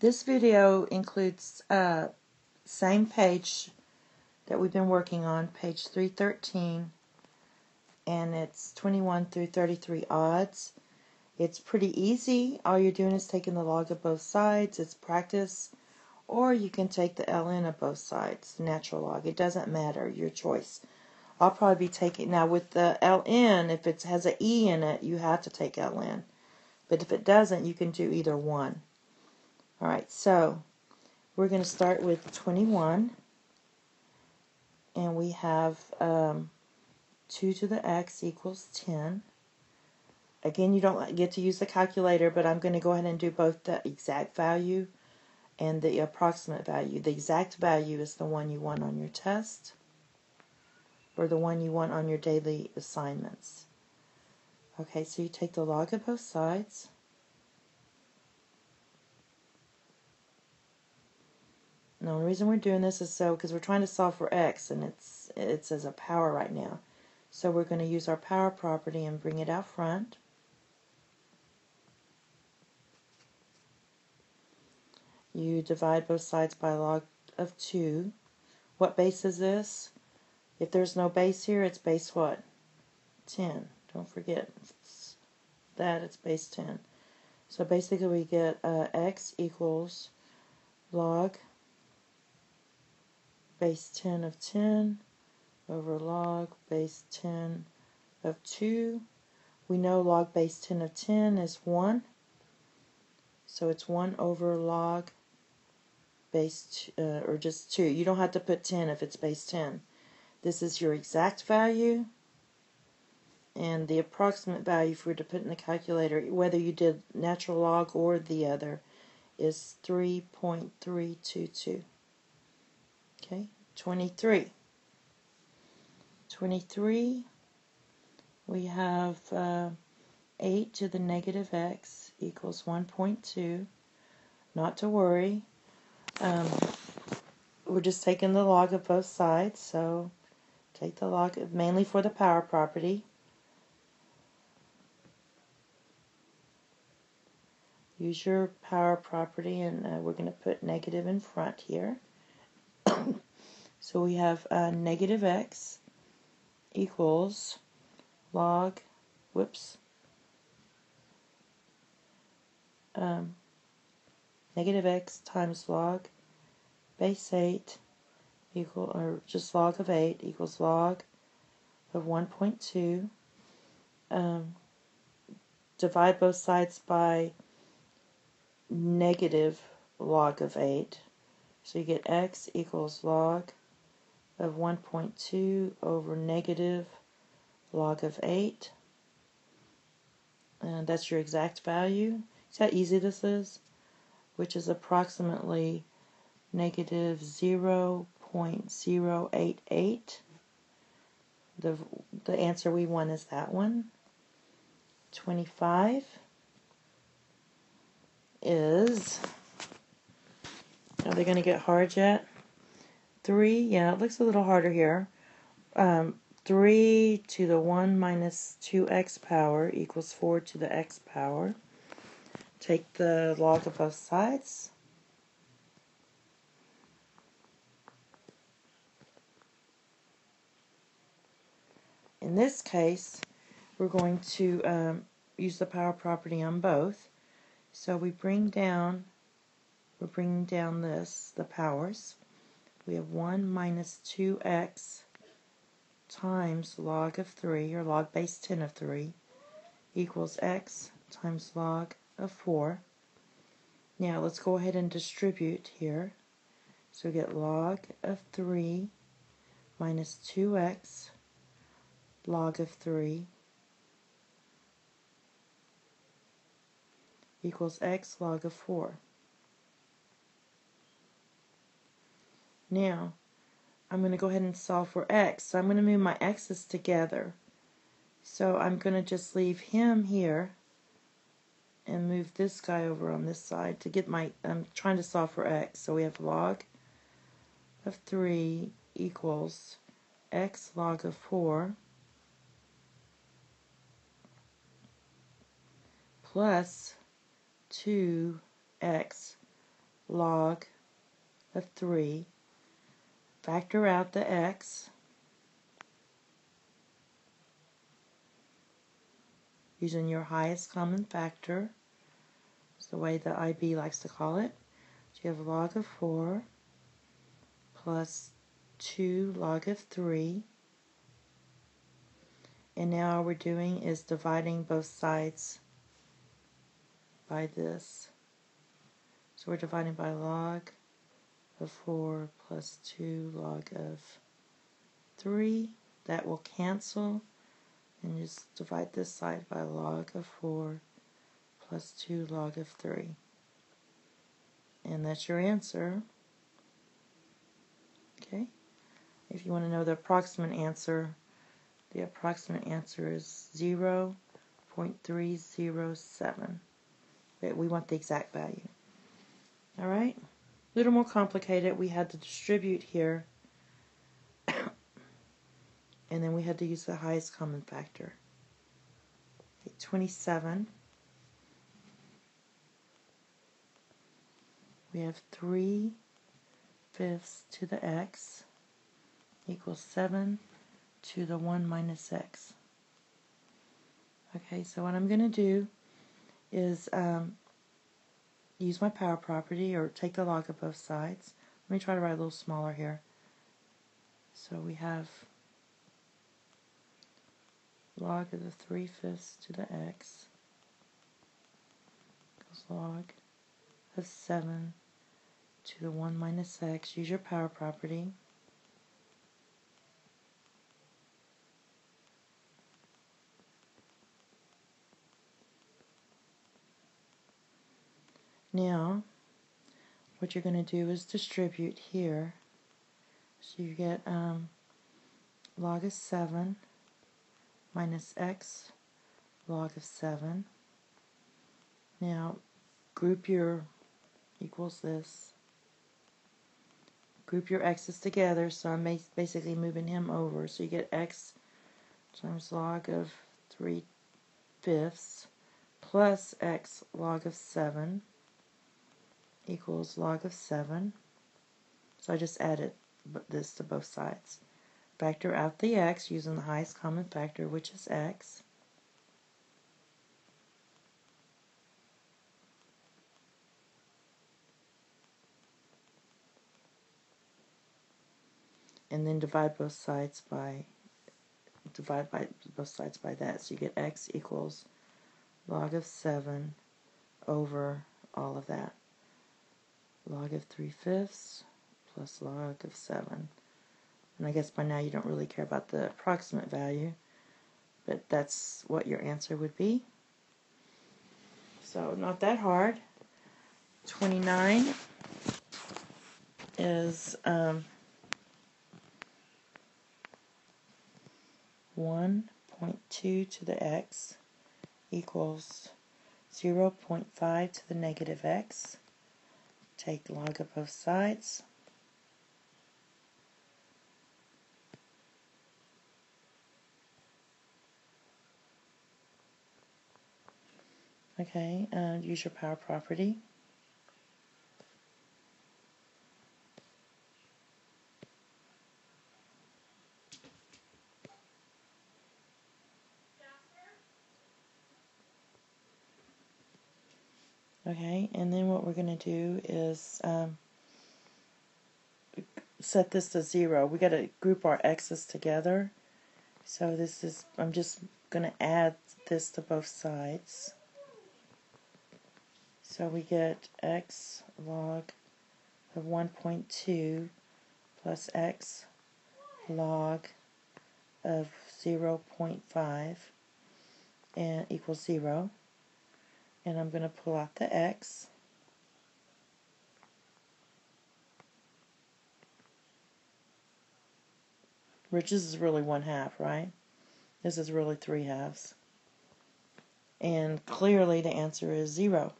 This video includes uh, same page that we've been working on, page 313, and it's 21 through 33 odds. It's pretty easy. All you're doing is taking the log of both sides. It's practice. Or you can take the ln of both sides, natural log. It doesn't matter, your choice. I'll probably be taking, now with the ln, if it has an e in it, you have to take ln. But if it doesn't, you can do either one. Alright, so we're going to start with 21. And we have um, 2 to the x equals 10. Again, you don't get to use the calculator, but I'm going to go ahead and do both the exact value and the approximate value. The exact value is the one you want on your test or the one you want on your daily assignments. Okay, so you take the log of both sides. The only reason we're doing this is so because we're trying to solve for x and it's it's as a power right now. So we're going to use our power property and bring it out front. You divide both sides by log of 2. What base is this? If there's no base here, it's base what? 10. Don't forget it's that, it's base 10. So basically we get uh, x equals log base 10 of 10 over log base 10 of 2. We know log base 10 of 10 is 1. So it's 1 over log base, uh, or just 2. You don't have to put 10 if it's base 10. This is your exact value. And the approximate value for you to put in the calculator, whether you did natural log or the other, is 3.322. Okay, 23. 23, we have uh, 8 to the negative x equals 1.2. Not to worry. Um, we're just taking the log of both sides, so take the log mainly for the power property. Use your power property, and uh, we're going to put negative in front here. So we have uh, negative x equals log, whoops, um, negative x times log base 8 equal, or just log of 8 equals log of 1.2. Um, divide both sides by negative log of 8. So you get x equals log of 1.2 over negative log of 8. And that's your exact value. See how easy this is? Which is approximately negative 0.088. The, the answer we want is that one. 25 is, are they going to get hard yet? 3, yeah, it looks a little harder here. Um, 3 to the 1 minus 2x power equals 4 to the x power. Take the log of both sides. In this case, we're going to um, use the power property on both. So we bring down, we're bringing down this, the powers we have 1 minus 2x times log of 3, or log base 10 of 3, equals x times log of 4. Now let's go ahead and distribute here. So we get log of 3 minus 2x log of 3 equals x log of 4. Now, I'm going to go ahead and solve for x. So I'm going to move my x's together. So I'm going to just leave him here and move this guy over on this side to get my, I'm trying to solve for x. So we have log of 3 equals x log of 4 plus 2x log of 3. Factor out the x. Using your highest common factor. It's the way the IB likes to call it. So you have log of 4 plus 2 log of 3. And now all we're doing is dividing both sides by this. So we're dividing by log of 4 plus 2 log of 3. That will cancel. And just divide this side by log of 4 plus 2 log of 3. And that's your answer. Okay. If you want to know the approximate answer, the approximate answer is 0 0.307. But we want the exact value. Alright? A little more complicated. We had to distribute here. and then we had to use the highest common factor. Okay, 27. We have 3 fifths to the x equals 7 to the 1 minus x. Okay, so what I'm going to do is um, use my power property or take the log of both sides. Let me try to write a little smaller here. So we have log of the 3 fifths to the x equals log of 7 to the 1 minus x. Use your power property. Now, what you're going to do is distribute here. So you get um, log of 7 minus x log of 7. Now, group your equals this. Group your x's together, so I'm basically moving him over. So you get x times log of 3 fifths plus x log of 7 equals log of 7. So I just added this to both sides. Factor out the x using the highest common factor, which is x. And then divide both sides by divide by both sides by that. So you get x equals log of 7 over all of that log of 3 fifths plus log of 7. And I guess by now you don't really care about the approximate value, but that's what your answer would be. So not that hard. 29 is um, 1.2 to the x equals 0.5 to the negative x Take log of both sides. Okay, and use your power property. Okay, and then what we're going to do is um, set this to zero. We got to group our x's together. So this is, I'm just going to add this to both sides. So we get x log of 1.2 plus x log of 0.5 and equals 0 and I'm going to pull out the X. Which is really one half, right? This is really three halves. And clearly the answer is zero.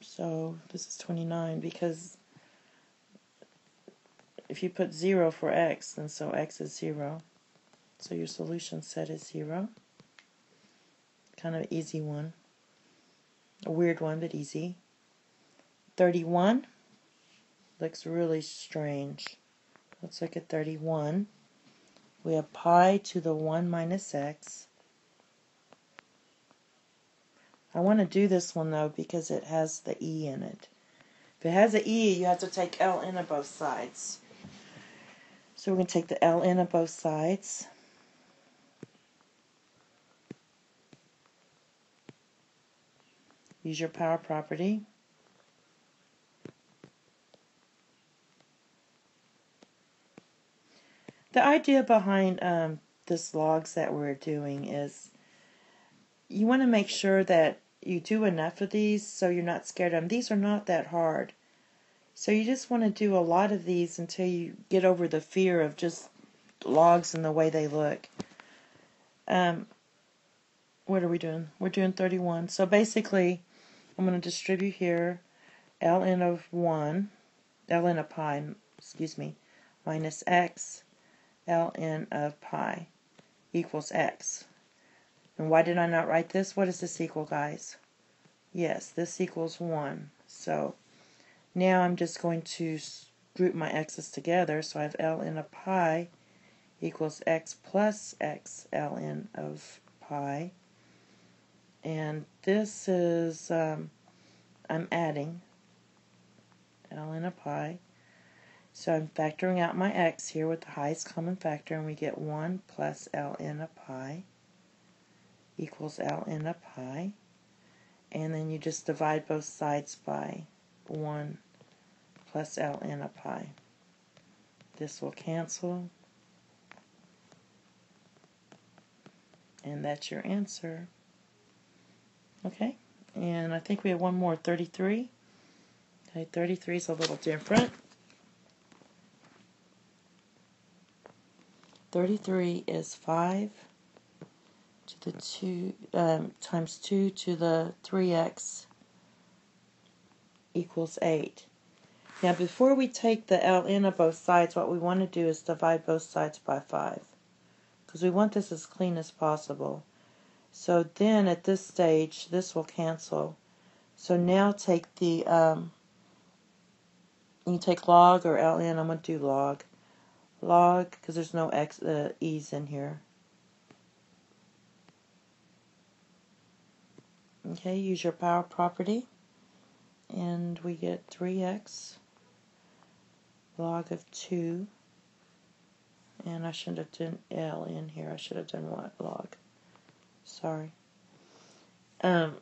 So this is 29 because if you put zero for x, then so x is zero. So your solution set is zero. Kind of easy one. A weird one, but easy. 31 looks really strange. Let's look at 31. We have pi to the 1 minus x. I want to do this one though because it has the e in it. If it has an e, you have to take ln of both sides. So we're going to take the ln of both sides. Use your power property. The idea behind um, this logs that we're doing is you want to make sure that you do enough of these so you're not scared of them. These are not that hard. So you just want to do a lot of these until you get over the fear of just logs and the way they look. Um, what are we doing? We're doing 31. So basically, I'm going to distribute here ln of 1, ln of pi, excuse me, minus x ln of pi equals x. And why did I not write this? What does this equal, guys? Yes, this equals 1. So now I'm just going to group my x's together. So I have ln of pi equals x plus x ln of pi. And this is, um, I'm adding ln of pi so I'm factoring out my x here with the highest common factor, and we get 1 plus ln of pi equals ln of pi. And then you just divide both sides by 1 plus ln of pi. This will cancel. And that's your answer. Okay, and I think we have one more, 33. Okay, 33 is a little different. 33 is 5 to the 2 um, times 2 to the 3x equals 8. Now before we take the ln of both sides, what we want to do is divide both sides by 5. Because we want this as clean as possible. So then at this stage, this will cancel. So now take the, um, you take log or ln, I'm going to do log log, because there's no x, uh, e's in here. Okay, use your power property, and we get 3x log of 2, and I shouldn't have done L in here, I should have done what? Log. Sorry. Um,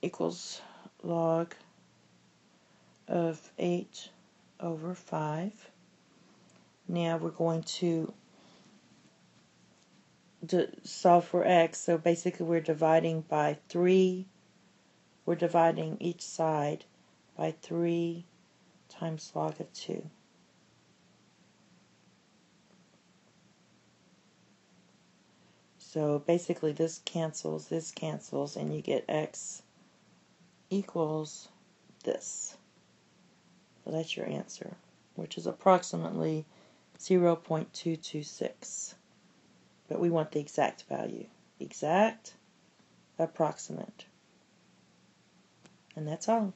equals log of 8 over 5 now we're going to solve for x. So basically we're dividing by 3. We're dividing each side by 3 times log of 2. So basically this cancels, this cancels, and you get x equals this. So that's your answer, which is approximately 0.226. But we want the exact value. Exact, approximate. And that's all.